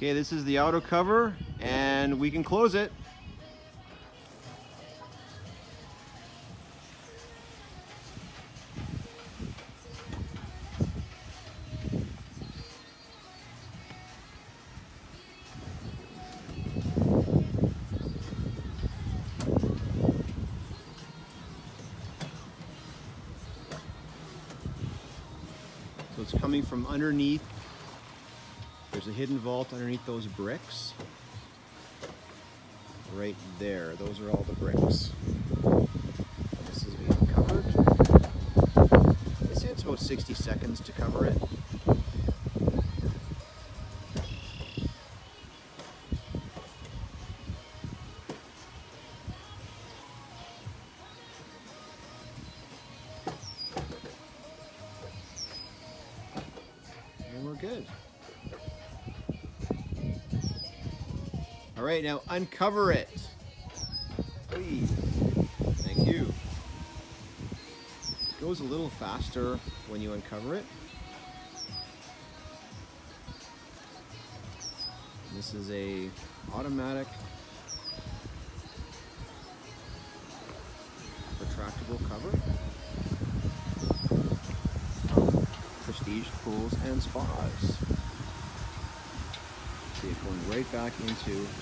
Okay, this is the auto cover and we can close it. So it's coming from underneath. There's a hidden vault underneath those bricks. Right there. Those are all the bricks. This is being covered. They say it's about 60 seconds to cover it. Good. All right, now uncover it. Please. Thank you. It goes a little faster when you uncover it. This is a automatic retractable cover. Prestige Pools and Spas. See it going right back into